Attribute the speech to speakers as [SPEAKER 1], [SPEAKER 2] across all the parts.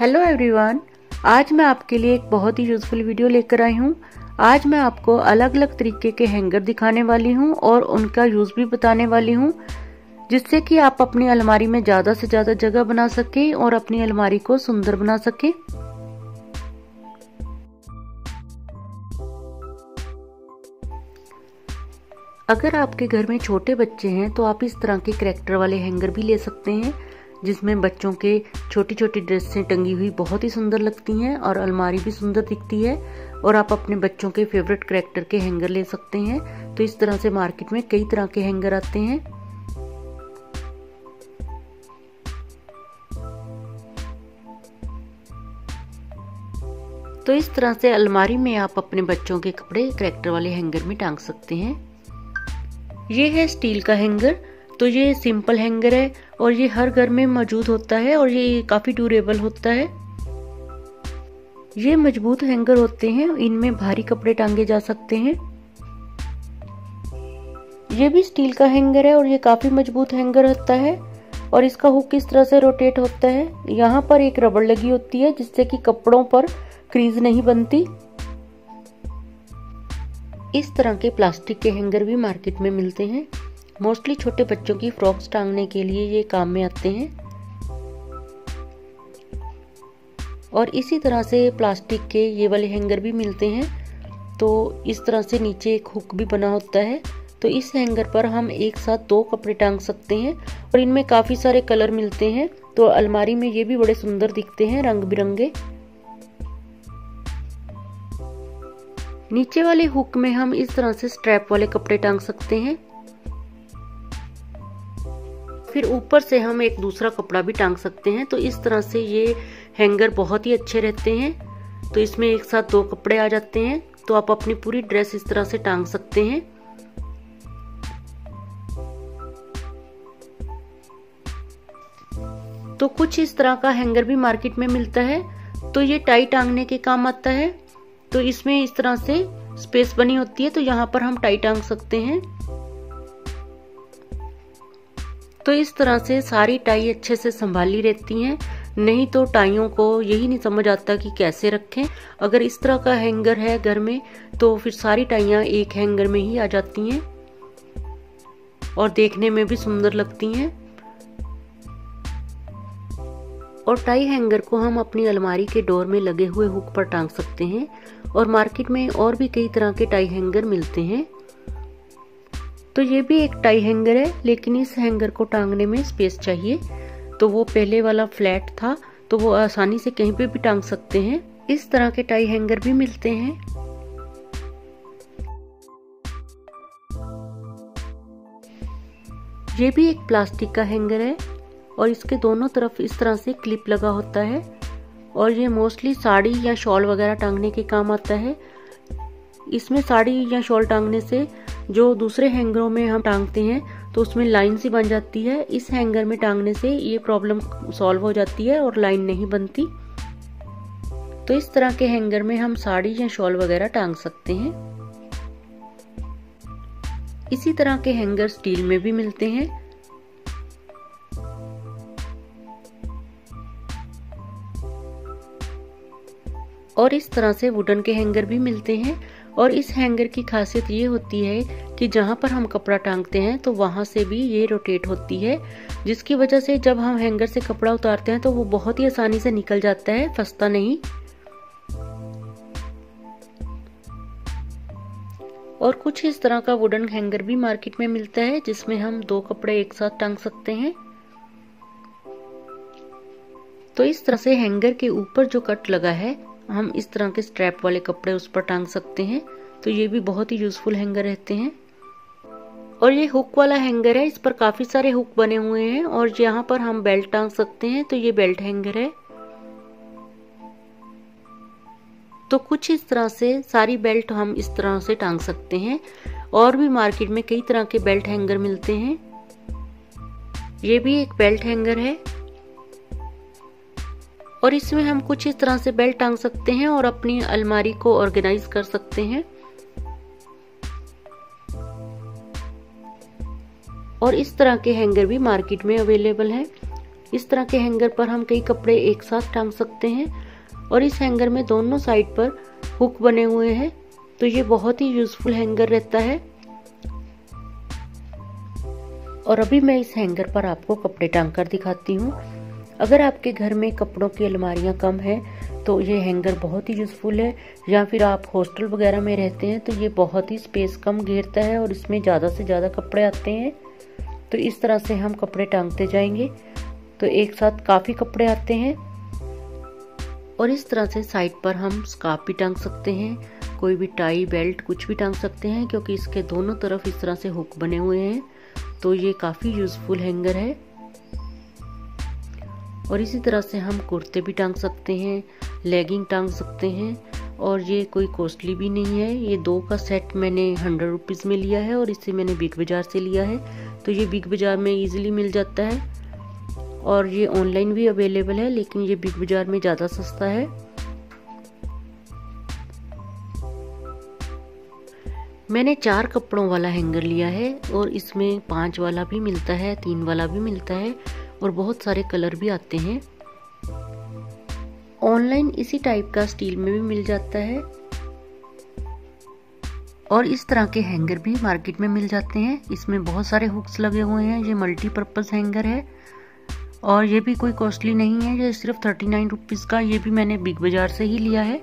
[SPEAKER 1] Hello everyone आज मैं आपके लिए एक बहुत ही यूजफुल वीडियो लेकर आई हूँ। आज मैं आपको अलग अलग तरीके के हैंगर दिखाने वाली हूँ और उनका यूज़ भी बताने वाली हूँ, जिससे कि आप अपनी अलमारी में ज़्यादा से ज़्यादा जगह बना सके और अपनी अलमारी को सुंदर बना सके। अगर आपके घर में छोटे बच्चे हैं तो आप इस तरह के करेक्टर वाले हैंगर भी ले सकते हैं। जिसमें बच्चों के छोटी छोटी ड्रेसें टंगी हुई बहुत ही सुंदर लगती हैं और अलमारी भी सुंदर दिखती है और आप अपने बच्चों के फेवरेट करेक्टर के हैंगर ले सकते हैं। तो इस तरह से मार्केट में कई तरह के हैंगर आते हैं। तो इस तरह से अलमारी में आप अपने बच्चों के कपड़े करेक्टर वाले हैंगर में टांग सकते हैं। ये है स्टील का हैंगर। तो ये सिंपल हैंगर है और ये हर घर में मौजूद होता है और ये काफ़ी ड्यूरेबल होता है। ये मज़बूत हैंगर होते हैं, इनमें भारी कपड़े टांगे जा सकते हैं। ये भी स्टील का हैंगर है और ये काफ़ी मज़बूत हैंगर होता है। और इसका हुक किस तरह से रोटेट होता है? यहाँ पर एक रबड़ लगी होती है, जिससे कि कपड़ों पर क्रीज नहीं बनती। इस तरह के प्लास्टिक के हैंगर भी मार्केट में मिलते हैं। मोस्टली छोटे बच्चों की फ्रॉक्स टांगने के लिए ये काम में आते हैं। और इसी तरह से प्लास्टिक के ये वाले हैंगर भी मिलते हैं। तो इस तरह से नीचे एक हुक भी बना होता है। तो इस हैंगर पर हम एक साथ दो कपड़े टांग सकते हैं और इनमें काफ़ी सारे कलर मिलते हैं। तो अलमारी में ये भी बड़े सुंदर दिखते हैं रंग बिरंगे। नीचे वाले हुक में हम इस तरह से स्ट्रैप वाले कपड़े टांग सकते हैं। फिर ऊपर से हम एक दूसरा कपड़ा भी टांग सकते हैं। तो इस तरह से ये हैंगर बहुत ही अच्छे रहते हैं। तो इसमें एक साथ दो कपड़े आ जाते हैं। तो आप अपनी पूरी ड्रेस इस तरह से टांग सकते हैं। तो कुछ इस तरह का हैंगर भी मार्केट में मिलता है। तो ये टाई टांगने के काम आता है। तो इसमें इस तरह से स्पेस बनी होती है। तो यहाँ पर हम टाई टांग सकते हैं। तो इस तरह से सारी टाई अच्छे से संभाली रहती हैं। नहीं तो टाइयों को यही नहीं समझ आता कि कैसे रखें। अगर इस तरह का हैंगर है घर में तो फिर सारी टाइयाँ एक हैंगर में ही आ जाती हैं। और देखने में भी सुंदर लगती हैं। और टाई हैंगर को हम अपनी अलमारी के डोर में लगे हुए हुक पर टांग सकते हैं। और मार्केट में और भी कई तरह के टाई हैंगर मिलते हैं। तो ये भी एक टाई हैंगर है, लेकिन इस हैंगर को टांगने में स्पेस चाहिए। तो वो पहले वाला फ्लैट था तो वो आसानी से कहीं पे भी टांग सकते हैं। इस तरह के टाई हैंगर भी मिलते हैं। ये भी एक प्लास्टिक का हैंगर है, और इसके दोनों तरफ़ इस तरह से क्लिप लगा होता है। और ये मोस्टली साड़ी या शॉल वगैरह टांगने के काम आता है। इसमें साड़ी या शॉल टांगने से जो दूसरे हैंगरों में हम टांगते हैं तो उसमें लाइन सी बन जाती है। इस हैंगर में टांगने से ये प्रॉब्लम सॉल्व हो जाती है और लाइन नहीं बनती। तो इस तरह के हैंगर में हम साड़ी या शॉल वगैरह टांग सकते हैं। इसी तरह के हैंगर स्टील में भी मिलते हैं। और इस तरह से वुडन के हैंगर भी मिलते हैं। और इस हैंगर की खासियत ये होती है कि जहाँ पर हम कपड़ा टांगते हैं तो वहाँ से भी ये रोटेट होती है, जिसकी वजह से जब हम हैंगर से कपड़ा उतारते हैं तो वो बहुत ही आसानी से निकल जाता है, फंसता नहीं। और कुछ इस तरह का वुडन हैंगर भी मार्केट में मिलता है, जिसमें हम दो कपड़े एक साथ टांग सकते हैं। तो इस तरह से हैंगर के ऊपर जो कट लगा है हम इस तरह के स्ट्रैप वाले कपड़े उस पर टांग सकते हैं तो ये भी बहुत ही यूजफुल हैंगर रहते हैं। और ये हुक वाला हैंगर है, इस पर काफ़ी सारे हुक बने हुए हैं, और यहाँ पर हम बेल्ट टांग सकते हैं तो ये बेल्ट हैंगर है। तो कुछ इस तरह से सारी बेल्ट हम इस तरह से टांग सकते हैं, और भी मार्केट में कई तरह के बेल्ट हैंगर मिलते हैं। ये भी एक बेल्ट हैंगर है। और इसमें हम कुछ इस तरह से बेल्ट टांग सकते हैं और अपनी अलमारी को ऑर्गेनाइज कर सकते हैं। और इस तरह के हैंगर भी मार्केट में अवेलेबल है। इस तरह के हैंगर पर हम कई कपड़े एक साथ टांग सकते हैं और इस हैंगर में दोनों साइड पर हुक बने हुए हैं। तो ये बहुत ही यूजफुल हैंगर रहता है। और अभी मैं इस हैंगर पर आपको कपड़े टांग कर दिखाती हूँ। अगर आपके घर में कपड़ों की अलमारियाँ कम हैं तो ये हैंगर बहुत ही यूज़फुल है। या फिर आप हॉस्टल वगैरह में रहते हैं तो ये बहुत ही स्पेस कम घेरता है और इसमें ज़्यादा से ज़्यादा कपड़े आते हैं। तो इस तरह से हम कपड़े टांगते जाएँगे। तो एक साथ काफ़ी कपड़े आते हैं। और इस तरह से साइड पर हम स्कार्फ भी टांग सकते हैं। कोई भी टाई, बेल्ट कुछ भी टांग सकते हैं, क्योंकि इसके दोनों तरफ़ इस तरह से हुक बने हुए हैं। तो ये काफ़ी यूज़फुल हैंगर है। और इसी तरह से हम कुर्ते भी टांग सकते हैं लेगिंग टांग सकते हैं, और ये कोई कॉस्टली भी नहीं है। ये दो का सेट मैंने हंड्रेड रुपीज़ में लिया है और इसे मैंने बिग बाज़ार से लिया है। तो ये बिग बाज़ार में इजीली मिल जाता है और ये ऑनलाइन भी अवेलेबल है, लेकिन ये बिग बाज़ार में ज़्यादा सस्ता है। मैंने चार कपड़ों वाला हैंगर लिया है और इसमें पाँच वाला भी मिलता है, तीन वाला भी मिलता है। और बहुत सारे कलर भी आते हैं। ऑनलाइन इसी टाइप का स्टील में भी मिल जाता है। और इस तरह के हैंगर भी मार्केट में मिल जाते हैं। इसमें बहुत सारे हुक्स लगे हुए हैं। ये मल्टीपर्पज़ हैंगर है। और ये भी कोई कॉस्टली नहीं है। ये सिर्फ़ थर्टी नाइन रुपीज़ का। ये भी मैंने बिग बाज़ार से ही लिया है।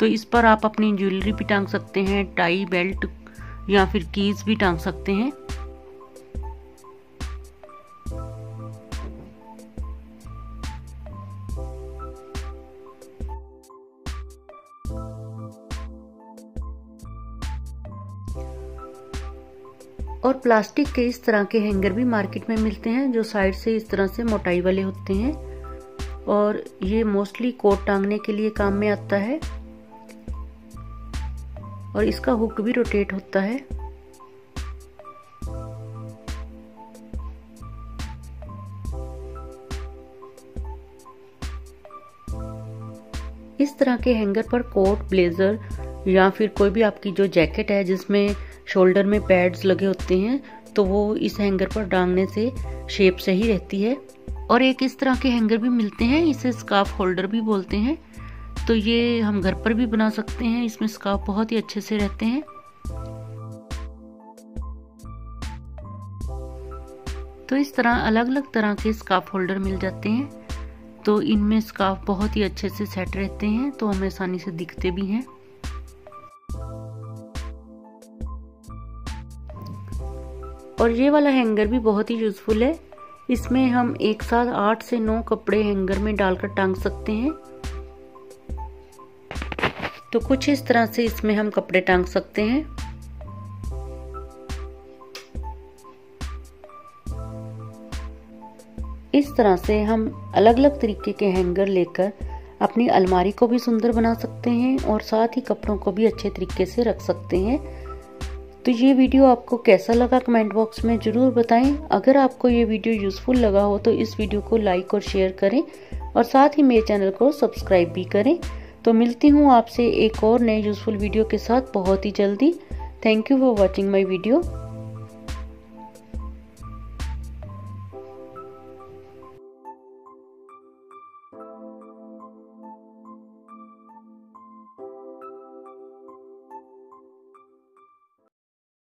[SPEAKER 1] तो इस पर आप अपनी ज्वेलरी भी टांग सकते हैं। टाई, बेल्ट या फिर कीज भी टांग सकते हैं। और प्लास्टिक के इस तरह के हैंगर भी मार्केट में मिलते हैं, जो साइड से इस तरह से मोटाई वाले होते हैं। और ये मोस्टली कोट टांगने के लिए काम में आता है। और इसका हुक भी रोटेट होता है। इस तरह के हैंगर पर कोट, ब्लेजर या फिर कोई भी आपकी जो जैकेट है, जिसमें शोल्डर में पैड्स लगे होते हैं तो वो इस हैंगर पर डांगने से शेप सही रहती है। और एक इस तरह के हैंगर भी मिलते हैं, इसे स्काफ होल्डर भी बोलते हैं। तो ये हम घर पर भी बना सकते हैं, इसमें स्काफ बहुत ही अच्छे से रहते हैं। तो इस तरह अलग अलग तरह के स्काफ होल्डर मिल जाते हैं। तो इनमें स्काफ बहुत ही अच्छे से सेट रहते हैं तो हमें आसानी से दिखते भी हैं। और ये वाला हैंगर भी बहुत ही यूज़फुल है। इसमें हम एक साथ आठ से नौ कपड़े हैंगर में डालकर टांग सकते हैं। तो कुछ इस तरह से इसमें हम कपड़े टांग सकते हैं। इस तरह से हम अलग अलग तरीके के हैंगर लेकर अपनी अलमारी को भी सुंदर बना सकते हैं और साथ ही कपड़ों को भी अच्छे तरीके से रख सकते हैं। तो ये वीडियो आपको कैसा लगा कमेंट बॉक्स में ज़रूर बताएँ। अगर आपको ये वीडियो यूज़फुल लगा हो तो इस वीडियो को लाइक और शेयर करें और साथ ही मेरे चैनल को सब्सक्राइब भी करें। तो मिलती हूँ आपसे एक और नए यूज़फुल वीडियो के साथ बहुत ही जल्दी। Thank you for watching my video